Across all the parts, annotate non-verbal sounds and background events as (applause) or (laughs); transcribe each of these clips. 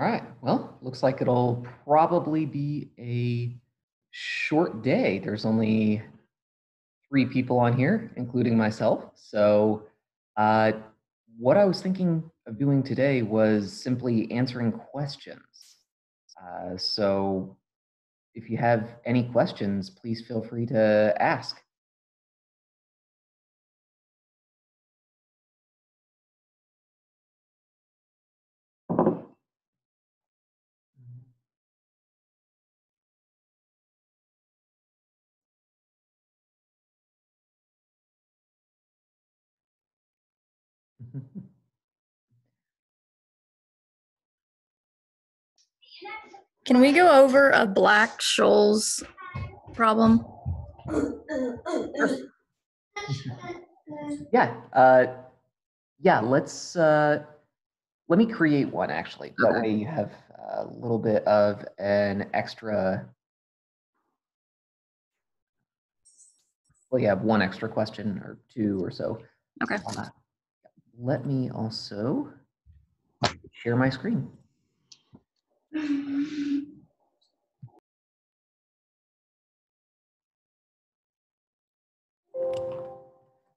All right. Well, looks like it'll probably be a short day. There's only three people on here, including myself. So, uh, what I was thinking of doing today was simply answering questions. Uh, so, if you have any questions, please feel free to ask. Can we go over a Black-Scholes problem? Yeah. Uh, yeah. Let's. Uh, let me create one actually. That Okay. way you have a little bit of an extra. Well, you have one extra question or two or so. Okay. Uh, let me also share my screen.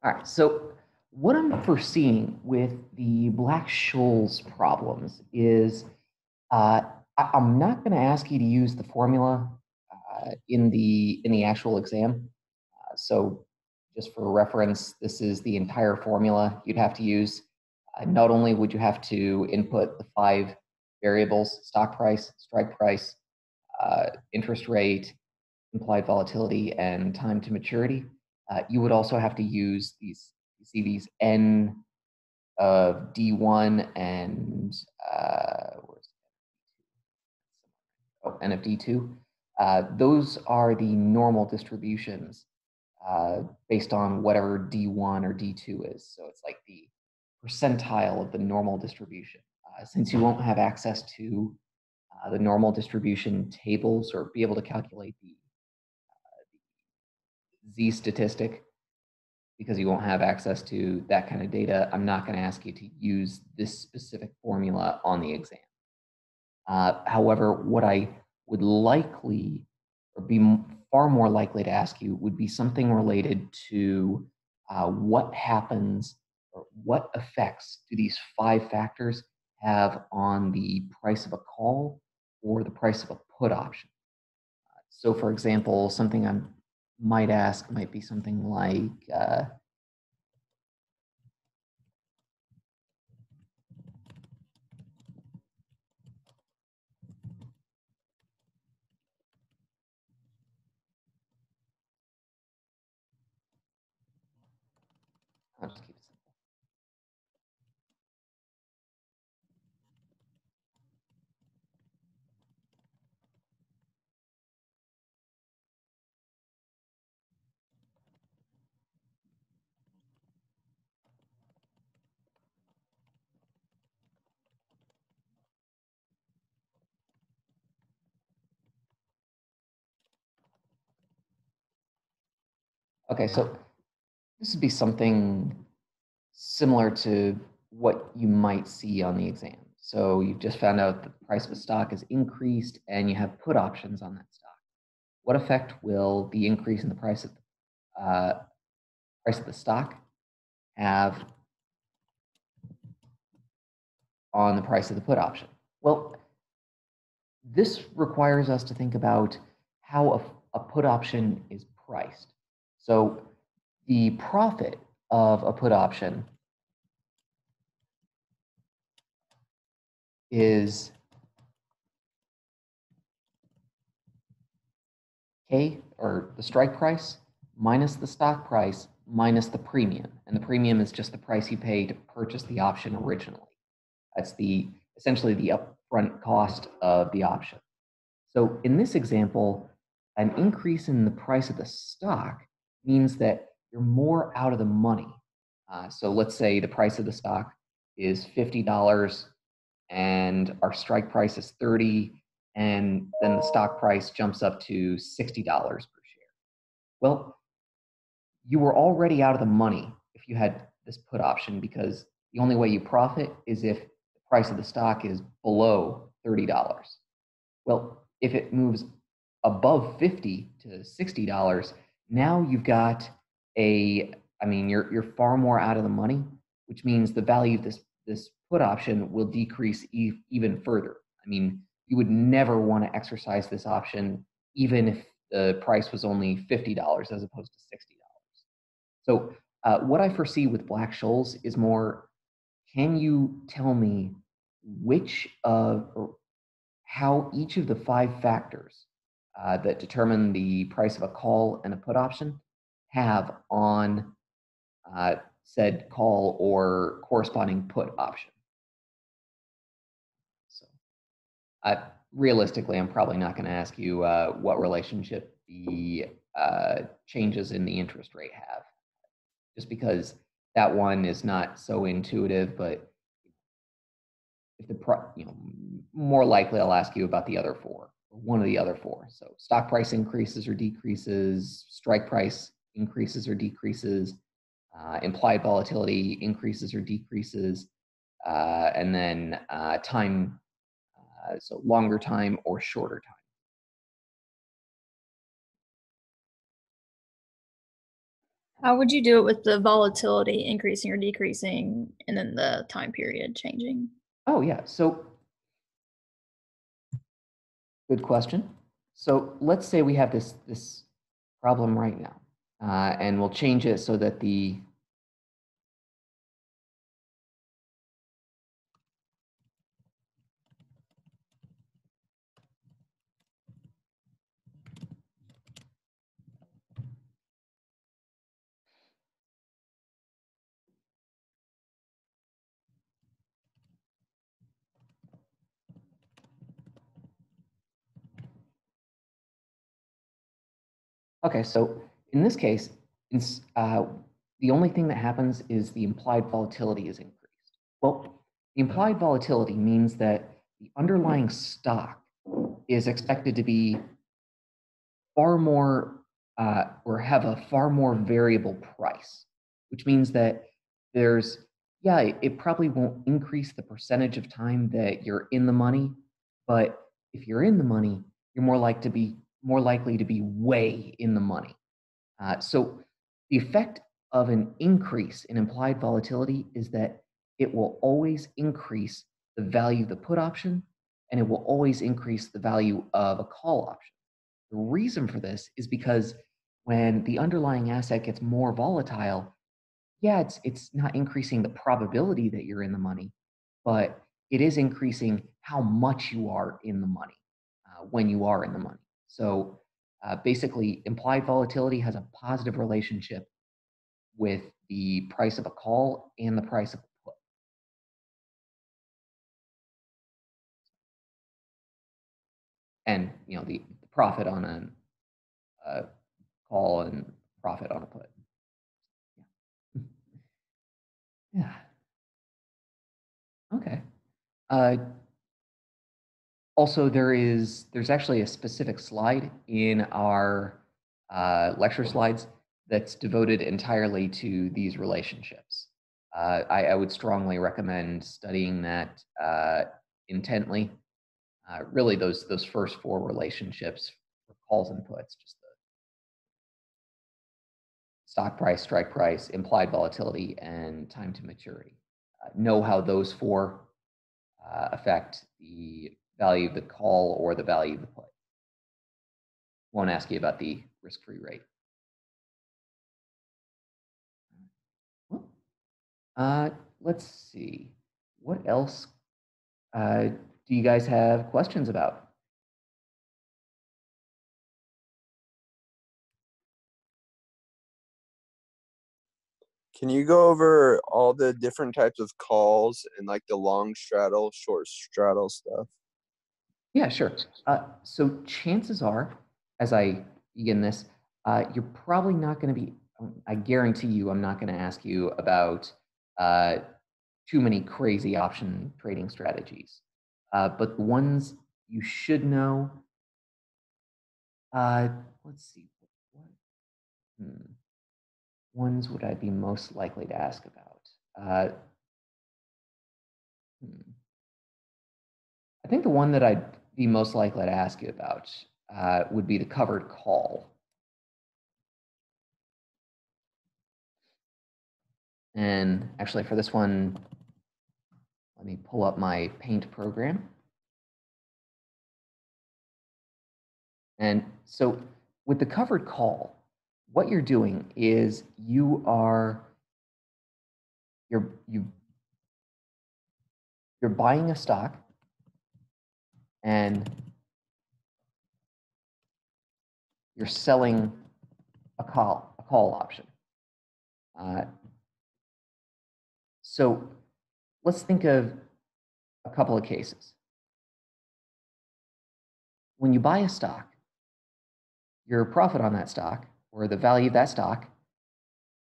All right, so what I'm foreseeing with the Black-Scholes problems is uh, I, am not going to ask you to use the formula uh, in the in the actual exam. Uh, so just for reference, this is the entire formula you'd have to use. Uh, not only would you have to input the five variables, stock price, strike price, uh, interest rate, implied volatility, and time to maturity, uh, you would also have to use these, you see these N of D1 and, uh, oh, N of D2. Uh, those are the normal distributions uh, based on whatever D1 or D2 is. So it's like the percentile of the normal distribution. Uh, since you won't have access to uh, the normal distribution tables or be able to calculate the Z statistic because you won't have access to that kind of data. I'm not going to ask you to use this specific formula on the exam. Uh, however, what I would likely or be far more likely to ask you would be something related to uh, what happens or what effects do these five factors have on the price of a call or the price of a put option. Uh, so for example, something I'm might ask might be something like Okay, so this would be something similar to what you might see on the exam. So you've just found out the price of a stock has increased and you have put options on that stock. What effect will the increase in the price of the, uh, price of the stock have on the price of the put option? Well, this requires us to think about how a, a put option is priced. So the profit of a put option is K or the strike price minus the stock price minus the premium. And the premium is just the price you pay to purchase the option originally. That's the essentially the upfront cost of the option. So in this example, an increase in the price of the stock means that you're more out of the money. Uh, so let's say the price of the stock is $50 and our strike price is 30 and then the stock price jumps up to $60 per share. Well, you were already out of the money if you had this put option because the only way you profit is if the price of the stock is below $30. Well, if it moves above 50 to $60, now you've got a, I mean, you're, you're far more out of the money, which means the value of this, this put option will decrease e- even further. I mean, you would never want to exercise this option even if the price was only $50 as opposed to $60. So uh, what I foresee with Black-Scholes is more, can you tell me which of, or how each of the five factors uh, that determine the price of a call and a put option have on uh, said call or corresponding put option. So I, realistically, I'm probably not going to ask you uh, what relationship the uh, changes in the interest rate have, just because that one is not so intuitive. But if the you know, more likely I'll ask you about the other four, one of the other four. So stock price increases or decreases, strike price increases or decreases, uh, implied volatility increases or decreases, uh, and then uh, time, uh, so longer time or shorter time. How would you do it with the volatility increasing or decreasing and then the time period changing? Oh, yeah. So, good question. So, let's say we have this, this problem right now, uh, and we'll change it so that the Okay, so in this case, uh, the only thing that happens is the implied volatility is increased. Well, the implied volatility means that the underlying stock is expected to be far more uh, or have a far more variable price, which means that there's, yeah, it, it probably won't increase the percentage of time that you're in the money, but if you're in the money, you're more like to be more likely to be way in the money. Uh, so the effect of an increase in implied volatility is that it will always increase the value of the put option and it will always increase the value of a call option. The reason for this is because when the underlying asset gets more volatile, yeah, it's, it's not increasing the probability that you're in the money, but it is increasing how much you are in the money uh, when you are in the money. So uh, basically, implied volatility has a positive relationship with the price of a call and the price of a put. And you know the, the profit on a, a call and profit on a put. Yeah. (laughs) Okay. Uh, also, there is there's actually a specific slide in our uh, lecture slides that's devoted entirely to these relationships. Uh, I, I, would strongly recommend studying that uh, intently. Uh, really, those those first four relationships for calls and puts, just the stock price, strike price, implied volatility, and time to maturity. Uh, know how those four uh, affect the value of the call or the value of the put. Won't ask you about the risk-free rate. Uh, let's see. What else uh, do you guys have questions about? Can you go over all the different types of calls and like the long straddle, short straddle stuff? Yeah, sure. Uh, so chances are, as I begin this, uh, you're probably not going to be, I guarantee you, I'm not going to ask you about uh, too many crazy option trading strategies. Uh, but the ones you should know, uh, let's see, what, hmm, ones would I be most likely to ask about? Uh, hmm. I think the one that I'd be most likely to ask you about uh, would be the covered call. And actually for this one, let me pull up my paint program. And so with the covered call, what you're doing is you are you're you you're buying a stock and you're selling a call a call option. Uh, so let's think of a couple of cases. When you buy a stock, your profit on that stock or the value of that stock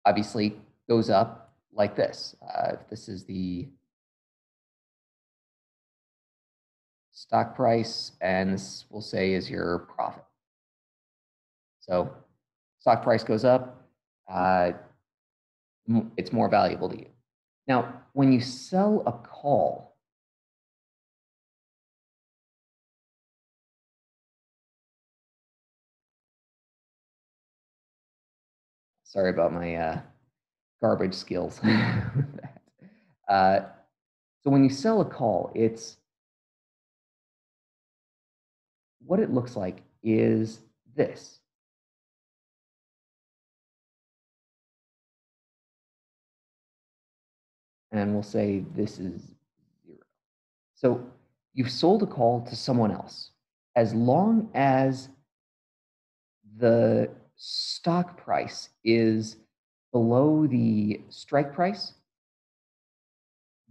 obviously goes up like this. Uh, if this is the stock price, and this we'll say is your profit. So stock price goes up, uh, it's more valuable to you. Now, when you sell a call, sorry about my uh, garbage skills. (laughs) uh, so when you sell a call, it's what it looks like is this. And we'll say this is zero. So you've sold a call to someone else. As long as the stock price is below the strike price,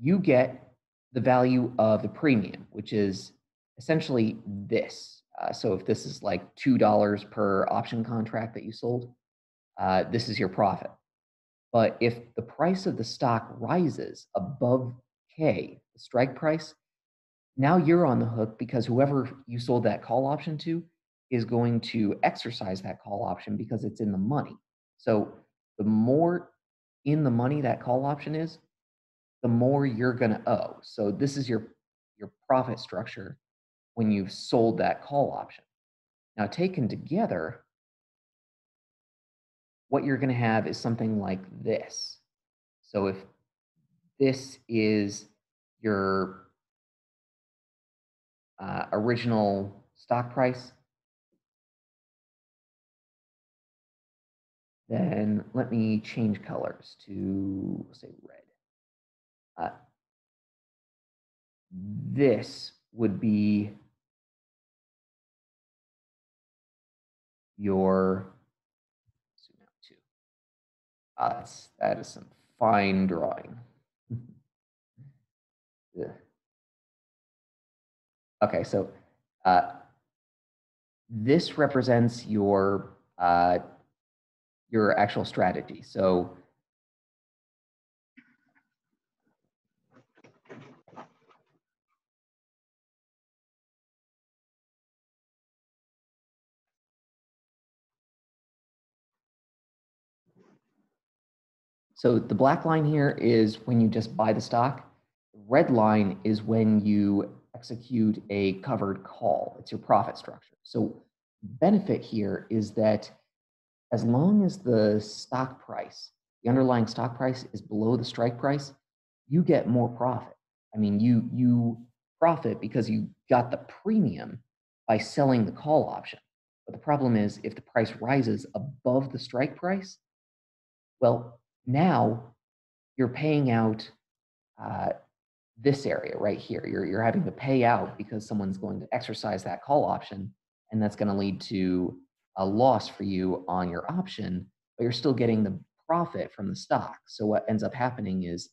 you get the value of the premium, which is essentially this. Uh, so if this is like $2 per option contract that you sold, uh, this is your profit. But if the price of the stock rises above K, the strike price, now you're on the hook because whoever you sold that call option to is going to exercise that call option because it's in the money. So the more in the money that call option is, the more you're going to owe. So this is your your profit structure when you've sold that call option. Now, taken together, what you're going to have is something like this. So if this is your uh, original stock price, then let me change colors to say red. Uh, this would be your zoom out too. Ah, that's that is some fine drawing. (laughs) Okay, so uh, this represents your uh, your actual strategy. So So the black line here is when you just buy the stock. The red line is when you execute a covered call. It's your profit structure. So benefit here is that as long as the stock price, the underlying stock price is below the strike price, you get more profit. I mean, you you profit because you got the premium by selling the call option. But the problem is if the price rises above the strike price, well, now you're paying out uh, this area right here. You're, you're having to pay out because someone's going to exercise that call option, and that's going to lead to a loss for you on your option, but you're still getting the profit from the stock. So what ends up happening is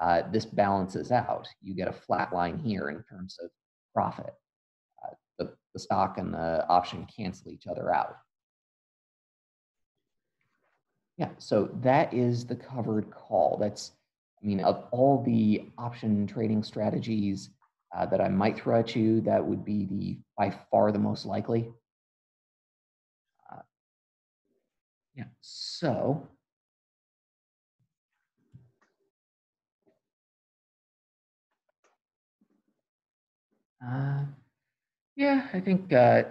uh, this balances out. You get a flat line here in terms of profit. Uh, the, the stock and the option cancel each other out. Yeah, so that is the covered call. That's, I mean, of all the option trading strategies uh, that I might throw at you, that would be the by far the most likely. Uh, yeah, so Uh, yeah, I think, uh,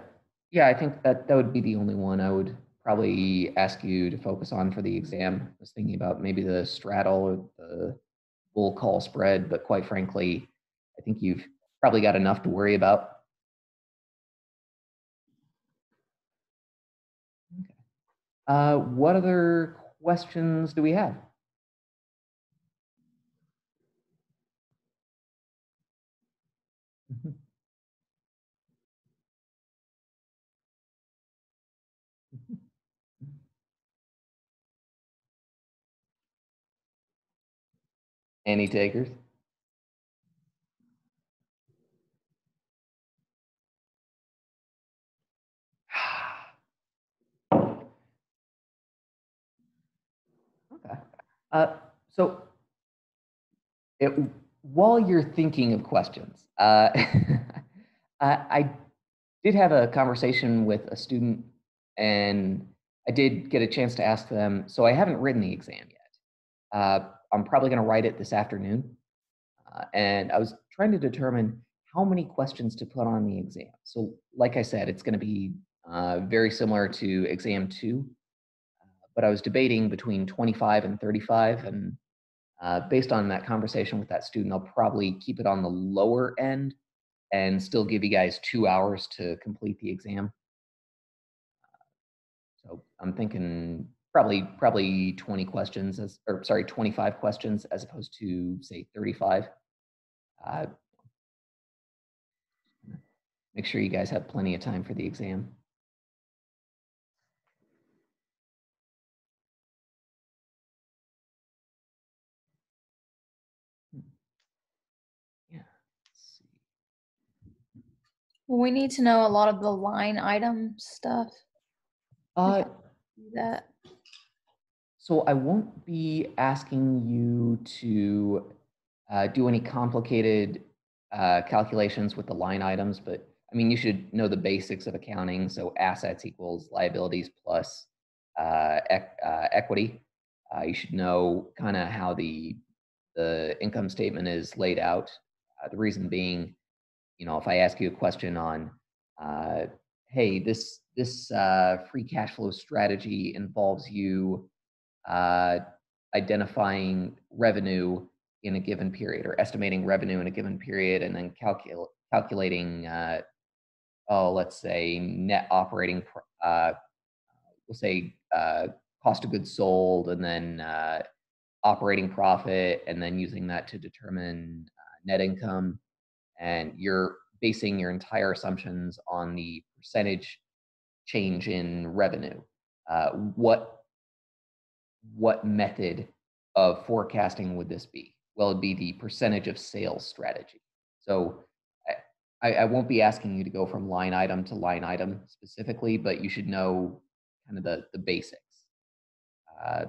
yeah, I think that that would be the only one I would probably ask you to focus on for the exam. I was thinking about maybe the straddle or the bull call spread, but quite frankly, I think you've probably got enough to worry about. Okay. Uh, what other questions do we have? Mhm. Mhm. Any takers? (sighs) Okay. Uh, so it, while you're thinking of questions, uh, (laughs) I, did have a conversation with a student and I did get a chance to ask them. So I haven't written the exam yet. Uh, I'm probably going to write it this afternoon. Uh, and I was trying to determine how many questions to put on the exam. So, like I said, it's going to be uh, very similar to exam two, uh, but I was debating between 25 and 35. And uh, based on that conversation with that student, I'll probably keep it on the lower end and still give you guys two hours to complete the exam. So I'm thinking probably probably 20 questions as or sorry 25 questions as opposed to say 35. Uh, make sure you guys have plenty of time for the exam. Hmm. Yeah. We need to know a lot of the line item stuff. Uh, that. So I won't be asking you to uh, do any complicated uh, calculations with the line items, but I mean, you should know the basics of accounting. So assets equals liabilities plus uh, ec- uh, equity. Uh, you should know kind of how the the income statement is laid out. Uh, the reason being, you know, if I ask you a question on, hey, this this free cash flow strategy involves you uh, identifying revenue in a given period or estimating revenue in a given period and then calcul- calculating, uh, oh, let's say net operating, uh, we'll say uh, cost of goods sold and then uh, operating profit and then using that to determine net income. And you're basing your entire assumptions on the percentage change in revenue. Uh, what what method of forecasting would this be? Well, it'd be the percentage of sales strategy. So I, I won't be asking you to go from line item to line item specifically, but you should know kind of the, the basics. Uh,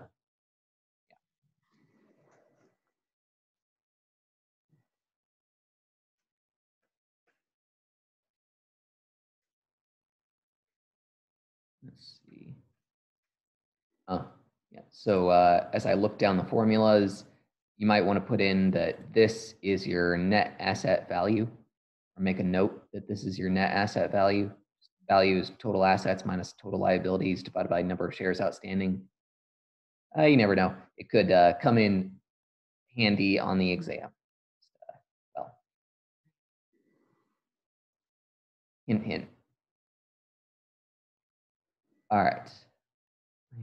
let's see. Oh, yeah. So uh, as I look down the formulas, you might want to put in that this is your net asset value or make a note that this is your net asset value. Value is total assets minus total liabilities divided by number of shares outstanding. Uh, you never know. It could uh, come in handy on the exam. Uh, well, hint, hint. All right. I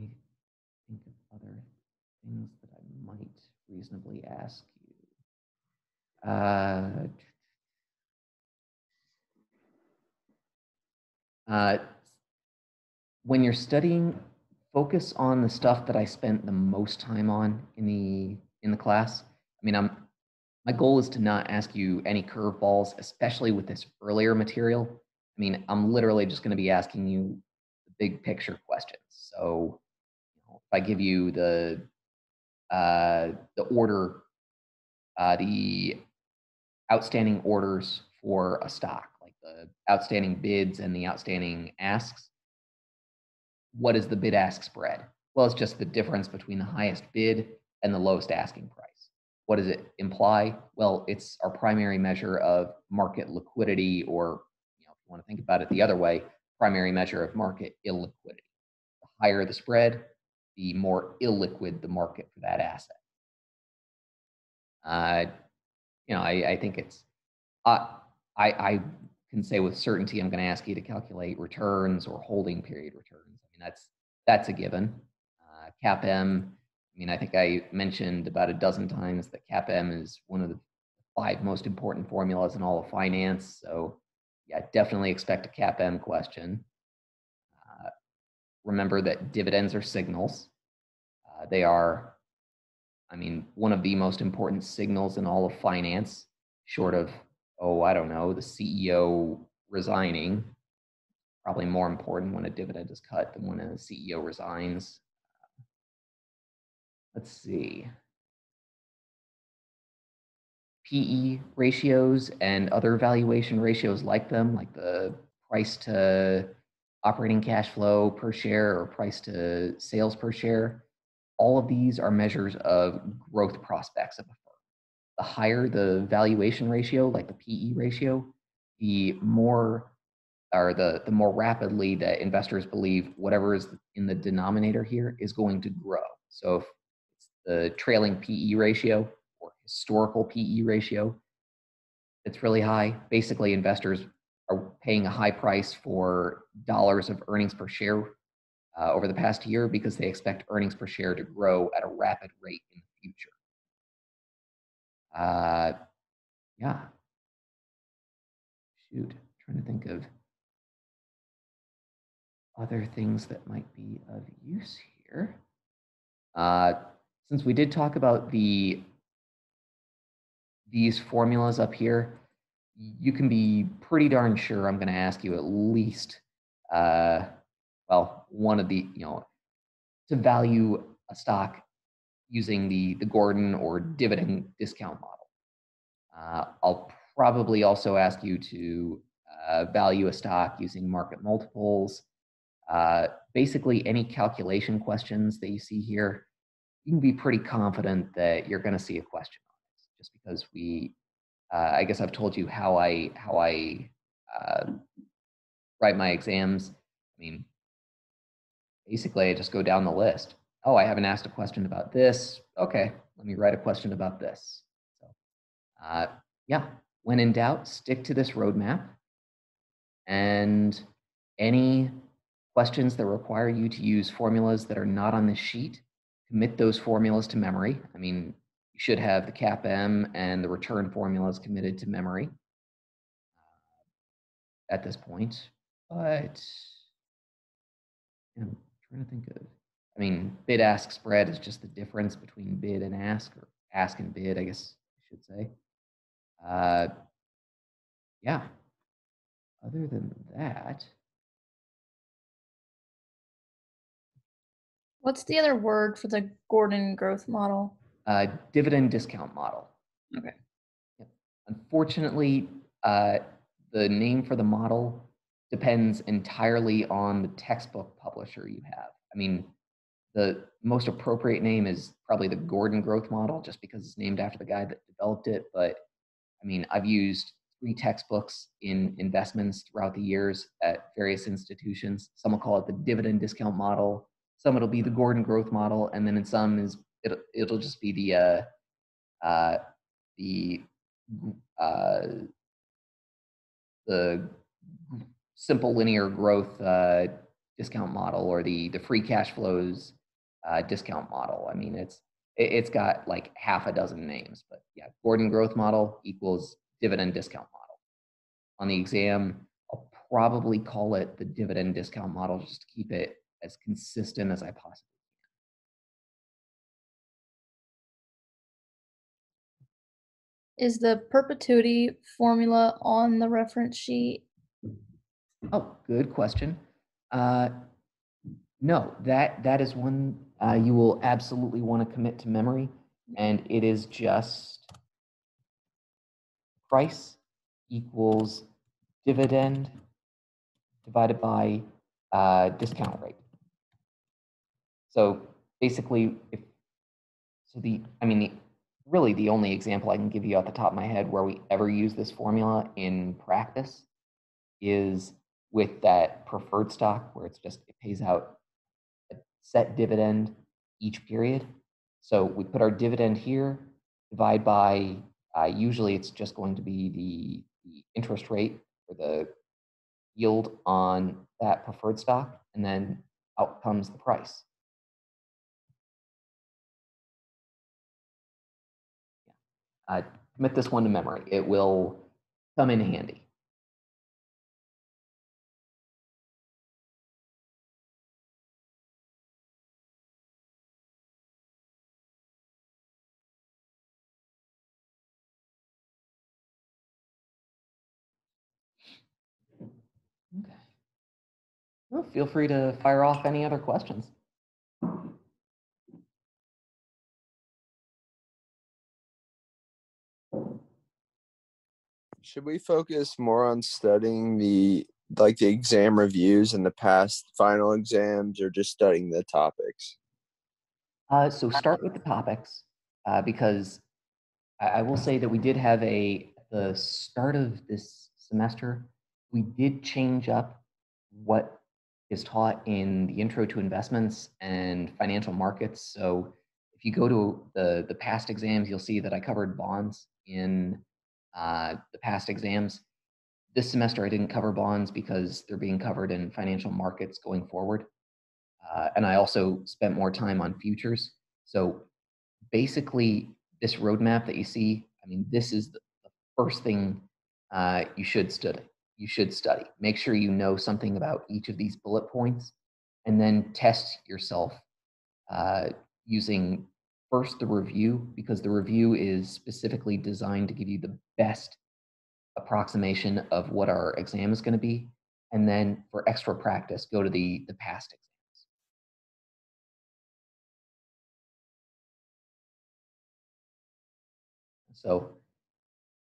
think of other things that I might reasonably ask you. Uh, uh, when you're studying, focus on the stuff that I spent the most time on in the in the class. I mean, I'm my goal is to not ask you any curveballs, especially with this earlier material. I mean, I'm literally just going to be asking you the big picture questions. So, if I give you the the order, uh, the outstanding orders for a stock, like the outstanding bids and the outstanding asks, what is the bid ask spread? Well, it's just the difference between the highest bid and the lowest asking price. what does it imply? Well, it's our primary measure of market liquidity, or you know, if you want to think about it the other way, primary measure of market illiquidity. The higher the spread, the more illiquid the market for that asset. Uh, you know, I, I think it's, uh, I, I can say with certainty, I'm going to ask you to calculate returns or holding period returns. I mean, that's that's a given. Uh, CAPM, I mean, I think I mentioned about a dozen times that CAPM is one of the five most important formulas in all of finance. So, yeah, definitely expect a CAPM question. Uh, remember that dividends are signals. Uh, they are, I mean, one of the most important signals in all of finance, short of, oh, I don't know, the CEO resigning. Probably more important when a dividend is cut than when a CEO resigns. Let's see. PE ratios and other valuation ratios like them, like the price to operating cash flow per share or price to sales per share, all of these are measures of growth prospects of a firm. The higher the valuation ratio, like the PE ratio, the more or the, the more rapidly that investors believe whatever is in the denominator here is going to grow. So if the trailing PE ratio or historical PE ratio it's really high. Basically, investors are paying a high price for dollars of earnings per share uh, over the past year because they expect earnings per share to grow at a rapid rate in the future. Uh, yeah. Shoot, trying to think of other things that might be of use here. Uh, since we did talk about the these formulas up here, you can be pretty darn sure I'm going to ask you at least, uh, well, one of the, you know, to value a stock using the, the Gordon or dividend discount model. Uh, I'll probably also ask you to uh, value a stock using market multiples. Uh, basically, any calculation questions that you see here, you can be pretty confident that you're going to see a question on this, just because we, uh, I guess I've told you how I how I uh, write my exams. I mean, basically, I just go down the list. Oh, I haven't asked a question about this. Okay, let me write a question about this. So, uh, yeah, when in doubt, stick to this roadmap. And any questions that require you to use formulas that are not on the sheet, commit those formulas to memory. I mean, you should have the CAPM and the return formulas committed to memory uh, at this point. But I'm trying to think of, I mean, bid ask spread is just the difference between bid and ask, or ask and bid, I guess I should say. Uh, yeah. Other than that, What's the other word for the Gordon growth model? uh, dividend discount model. Okay. Unfortunately, uh, the name for the model depends entirely on the textbook publisher you have. I mean, the most appropriate name is probably the Gordon growth model just because it's named after the guy that developed it. But I mean, I've used three textbooks in investments throughout the years at various institutions. Some will call it the dividend discount model. Some it'll be the Gordon growth model, and then in some is it'll it'll just be the uh, uh, the uh, the simple linear growth uh, discount model or the the free cash flows uh, discount model. I mean, it's it, it's got like half a dozen names, but yeah, Gordon growth model equals dividend discount model. On the exam, I'll probably call it the dividend discount model just to keep it as consistent as I possibly can. Is the perpetuity formula on the reference sheet? Oh, good question. Uh, no, that that is one uh, you will absolutely want to commit to memory, and it is just price equals dividend divided by uh, discount rate. So basically, if so, the I mean the really the only example I can give you off the top of my head where we ever use this formula in practice is with that preferred stock where it's just, it pays out a set dividend each period. So we put our dividend here, divide by, uh, usually it's just going to be the, the interest rate or the yield on that preferred stock, and then out comes the price. Uh, commit this one to memory. It will come in handy. Well, feel free to fire off any other questions. Should we focus more on studying the like the exam reviews and the past final exams or just studying the topics? Uh, so start with the topics uh, because I, I will say that we did have a the start of this semester. We did change up what is taught in the intro to investments and financial markets. So if you go to the the past exams, you'll see that I covered bonds in uh, the past exams. This semester, I didn't cover bonds because they're being covered in financial markets going forward. Uh, and I also spent more time on futures. So basically, this roadmap that you see, I mean, this is the, first thing uh, you should study. You should study. Make sure you know something about each of these bullet points, and then test yourself uh, using first the review because the review is specifically designed to give you the best approximation of what our exam is going to be. And then for extra practice, go to the, the past exams. So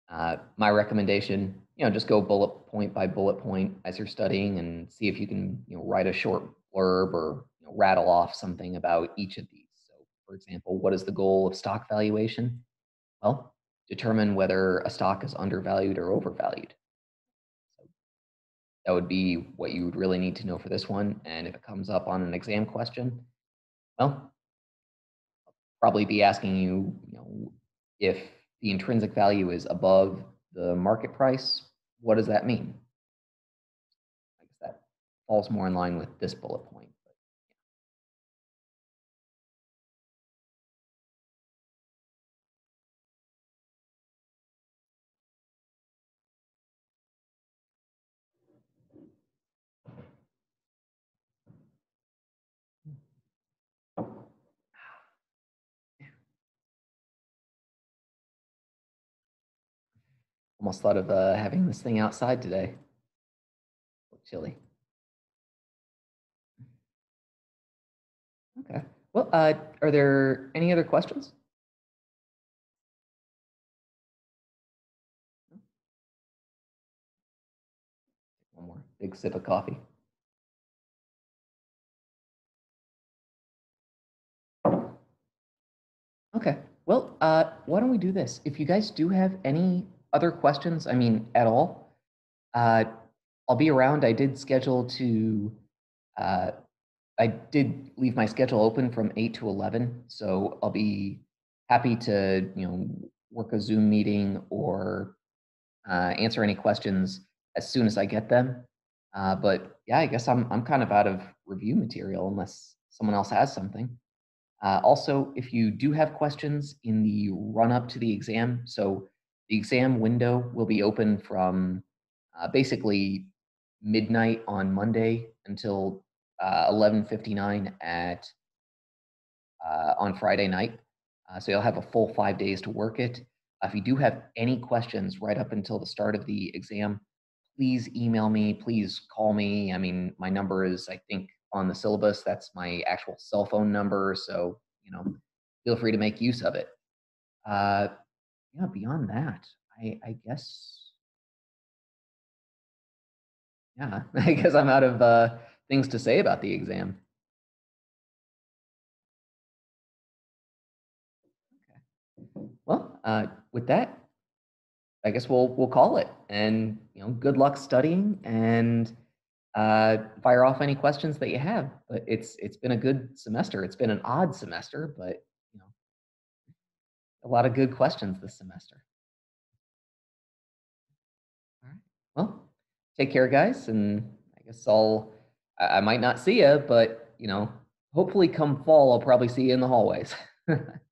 uh, my recommendation, you know, just go bullet point by bullet point as you're studying and see if you can, you know, write a short blurb or you know, rattle off something about each of these. So for example, what is the goal of stock valuation? Well, determine whether a stock is undervalued or overvalued. So that would be what you would really need to know for this one. And if it comes up on an exam question, well, I'll probably be asking you, you know, if the intrinsic value is above the market price, what does that mean? I guess that falls more in line with this bullet point. Almost thought of uh, having this thing outside today. Chilly. Okay. Well, uh, are there any other questions? One more big sip of coffee. Okay. Well, uh, why don't we do this? If you guys do have any other questions, I mean, at all, uh, I'll be around. I did schedule to, uh, I did leave my schedule open from 8 to 11. So I'll be happy to, you know, work a Zoom meeting or uh, answer any questions as soon as I get them. Uh, but yeah, I guess I'm, I'm kind of out of review material unless someone else has something. Uh, also, if you do have questions in the run up to the exam, so the exam window will be open from uh, basically midnight on Monday until uh, 11:59 at uh, on Friday night. Uh, so you'll have a full five days to work it. if you do have any questions right up until the start of the exam, please email me. Please call me. I mean, my number is I think on the syllabus. That's my actual cell phone number. So you know, feel free to make use of it. Uh, yeah, beyond that, I, I guess, yeah, (laughs) I guess I'm out of uh, things to say about the exam. Okay. Well, uh, with that, I guess we'll we'll call it. And you know, good luck studying and uh, fire off any questions that you have. But it's it's been a good semester. It's been an odd semester, but a lot of good questions this semester. All right. Well, take care, guys, and I guess I'll I, might not see you, but you know, hopefully come fall, I'll probably see you in the hallways. (laughs)